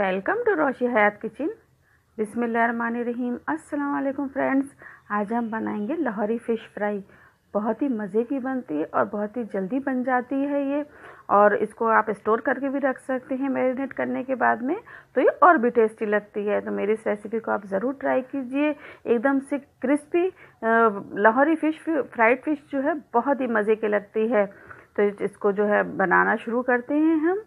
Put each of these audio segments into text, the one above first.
Welcome to Roshi Hayat kitchen. बिसमीम अस्सलाम friends. आज हम बनाएँगे लाहौरी फ़िश फ्राई। बहुत ही मज़े की बनती है और बहुत ही जल्दी बन जाती है ये। और इसको आप स्टोर करके भी रख सकते हैं मैरिनेट करने के बाद में। तो ये और भी टेस्टी लगती है। तो मेरी इस रेसिपी को आप ज़रूर ट्राई कीजिए। एकदम से crispy Lahori fish fried fish जो है, बहुत ही मज़े की लगती है। तो इसको जो है, बनाना शुरू करते हैं हम।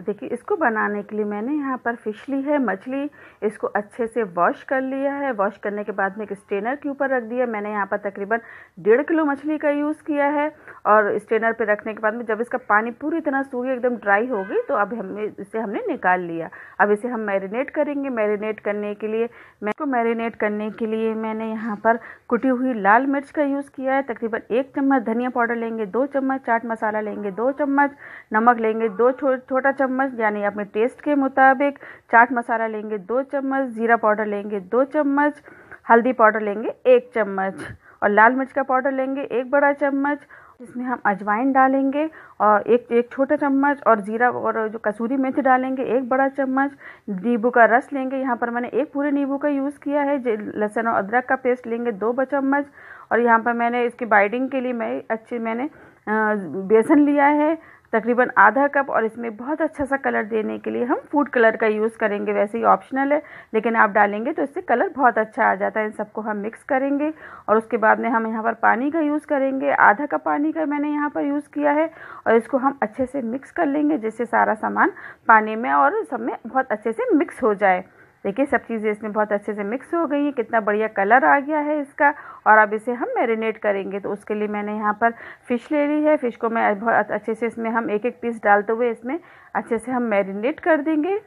तो देखिए, इसको बनाने के लिए मैंने यहाँ पर फ़िश ली है, मछली इसको अच्छे से वॉश कर लिया है। वॉश करने के बाद में एक स्टेनर के ऊपर रख दिया। मैंने यहाँ पर तकरीबन डेढ़ किलो मछली का यूज़ किया है और स्टेनर पे रखने के बाद में जब इसका पानी पूरी तरह सूख एकदम ड्राई हो गई तो अब हमें इसे हमने निकाल लिया। अब इसे हम मैरिनेट करेंगे। मैरिनेट करने के लिए मैं इसको मैरिनेट करने के लिए मैंने यहाँ पर कुटी हुई लाल मिर्च का यूज़ किया है। तकरीबन एक चम्मच धनिया पाउडर लेंगे, दो चम्मच चाट मसाला लेंगे, दो चम्मच नमक लेंगे, दो छोटा चम्मच, यानी अपने टेस्ट के मुताबिक। चाट मसाला लेंगे दो चम्मच, ज़ीरा पाउडर लेंगे दो चम्मच, हल्दी पाउडर लेंगे एक चम्मच और लाल मिर्च का पाउडर लेंगे एक बड़ा चम्मच। इसमें हम अजवाइन डालेंगे और एक एक छोटा चम्मच और ज़ीरा और जो कसूरी मेथी डालेंगे एक बड़ा चम्मच। नींबू का रस लेंगे, यहाँ पर मैंने एक पूरे नींबू का यूज़ किया है लहसुन और अदरक का पेस्ट लेंगे दो चम्मच। और यहाँ पर मैंने इसकी बाइडिंग के लिए मैं अच्छी, मैंने बेसन लिया है। तकरीबन आधा कप और इसमें बहुत अच्छा सा कलर देने के लिए हम फ़ूड कलर का यूज़ करेंगे। वैसे ही ऑप्शनल है, लेकिन आप डालेंगे तो इससे कलर बहुत अच्छा आ जाता है। इन सबको हम मिक्स करेंगे और उसके बाद में हम यहाँ पर पानी का यूज़ करेंगे। आधा कप पानी का मैंने यहाँ पर यूज़ किया है और इसको हम अच्छे से मिक्स कर लेंगे, जिससे सारा सामान पानी में और सब में बहुत अच्छे से मिक्स हो जाए। देखिए, सब चीज़ें इसमें बहुत अच्छे से मिक्स हो गई हैं, कितना बढ़िया कलर आ गया है इसका, और अब इसे हम मैरिनेट करेंगे। तो उसके लिए मैंने यहाँ पर फ़िश ले ली है। फ़िश को मैं बहुत अच्छे से इसमें हम एक एक पीस डालते हुए इसमें अच्छे से हम मैरिनेट कर देंगे।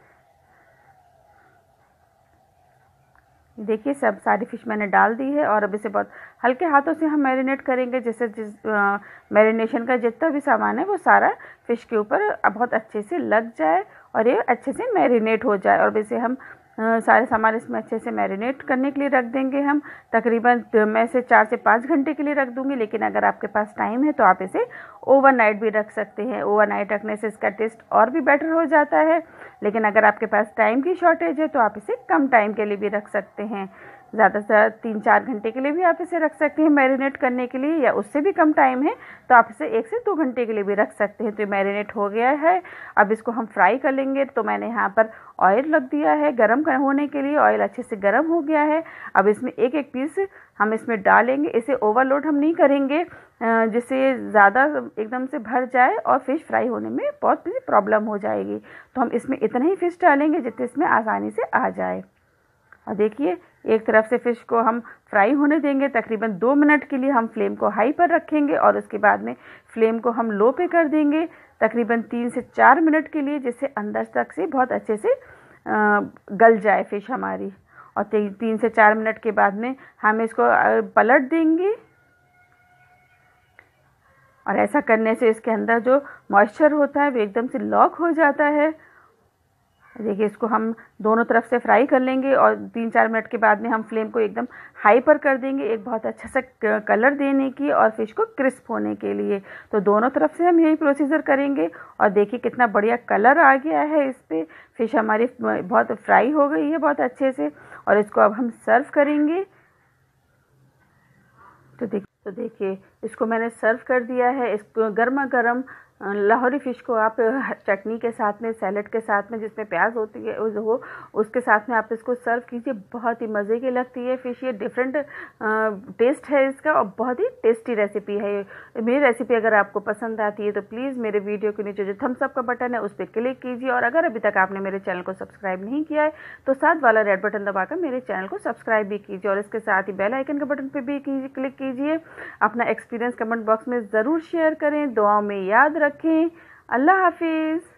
देखिए, सब सारी फ़िश मैंने डाल दी है, और अब इसे बहुत हल्के हाथों से हम मैरिनेट करेंगे। जैसे जिस मैरिनेशन का जितना भी सामान है, वो सारा फ़िश के ऊपर बहुत अच्छे से लग जाए, और ये अच्छे से मैरिनेट हो जाए, और इसे हम सारे सामान इसमें अच्छे से मैरिनेट करने के लिए रख देंगे हम। तकरीबन मैं इसे चार से पाँच घंटे के लिए रख दूँगी, लेकिन अगर आपके पास टाइम है तो आप इसे ओवरनाइट भी रख सकते हैं। ओवरनाइट रखने से इसका टेस्ट और भी बेटर हो जाता है। लेकिन अगर आपके पास टाइम की शॉर्टेज है तो आप इसे कम टाइम के लिए भी रख सकते हैं। ज़्यादा से ज़्यादा तीन चार घंटे के लिए भी आप इसे रख सकते हैं मैरिनेट करने के लिए, या उससे भी कम टाइम है तो आप इसे एक से दो घंटे के लिए भी रख सकते हैं। तो ये मैरिनेट हो गया है। अब इसको हम फ्राई कर लेंगे। तो मैंने यहाँ पर ऑयल रख दिया है गर्म होने के लिए। ऑयल अच्छे से गर्म हो गया है। अब इसमें एक एक पीस हम इसमें डालेंगे। इसे ओवरलोड हम नहीं करेंगे जिससे ज़्यादा एकदम से भर जाए और फ़िश फ्राई होने में बहुत प्रॉब्लम हो जाएगी। तो हम इसमें इतना ही फ़िश डालेंगे जितने इसमें आसानी से आ जाए। और देखिए एक तरफ़ से फ़िश को हम फ्राई होने देंगे, तकरीबन दो मिनट के लिए हम फ्लेम को हाई पर रखेंगे और उसके बाद में फ्लेम को हम लो पे कर देंगे, तकरीबन तीन से चार मिनट के लिए, जिससे अंदर तक से बहुत अच्छे से गल जाए फ़िश हमारी। और तीन से चार मिनट के बाद में हम इसको पलट देंगे। और ऐसा करने से इसके अंदर जो मॉइस्चर होता है, वो एकदम से लॉक हो जाता है। देखिए, इसको हम दोनों तरफ़ से फ्राई कर लेंगे और तीन चार मिनट के बाद में हम फ्लेम को एकदम हाई पर कर देंगे एक बहुत अच्छा सा कलर देने की और फ़िश को क्रिस्प होने के लिए। तो दोनों तरफ़ से हम यही प्रोसीजर करेंगे और देखिए कितना बढ़िया कलर आ गया है इस पर फ़िश हमारी बहुत फ्राई हो गई है बहुत अच्छे से और इसको अब हम सर्व करेंगे। तो देखिए तो देखिए, इसको मैंने सर्व कर दिया है। इसको गर्मा गर्म लाहौरी फ़िश को आप, चटनी के साथ में, सैलड के साथ में जिसमें प्याज होती है हो, उसके साथ में आप इसको सर्व कीजिए। बहुत ही मज़े की लगती है फ़िश। ये डिफरेंट टेस्ट है इसका और बहुत ही टेस्टी रेसिपी है। मेरी रेसिपी अगर आपको पसंद आती है तो प्लीज़ मेरे वीडियो के नीचे जो थम्सअप का बटन है, उस पर क्लिक कीजिए और अगर अभी तक आपने मेरे चैनल को सब्सक्राइब नहीं किया है तो साथ वाला रेड बटन दबाकर मेरे चैनल को सब्सक्राइब भी कीजिए और इसके साथ ही बेल आइकन के बटन पर भी क्लिक कीजिए। अपना एक्सपीरियंस कमेंट बॉक्स में ज़रूर शेयर करें। दुआओं में याद रखें। aqui. Allah Hafiz!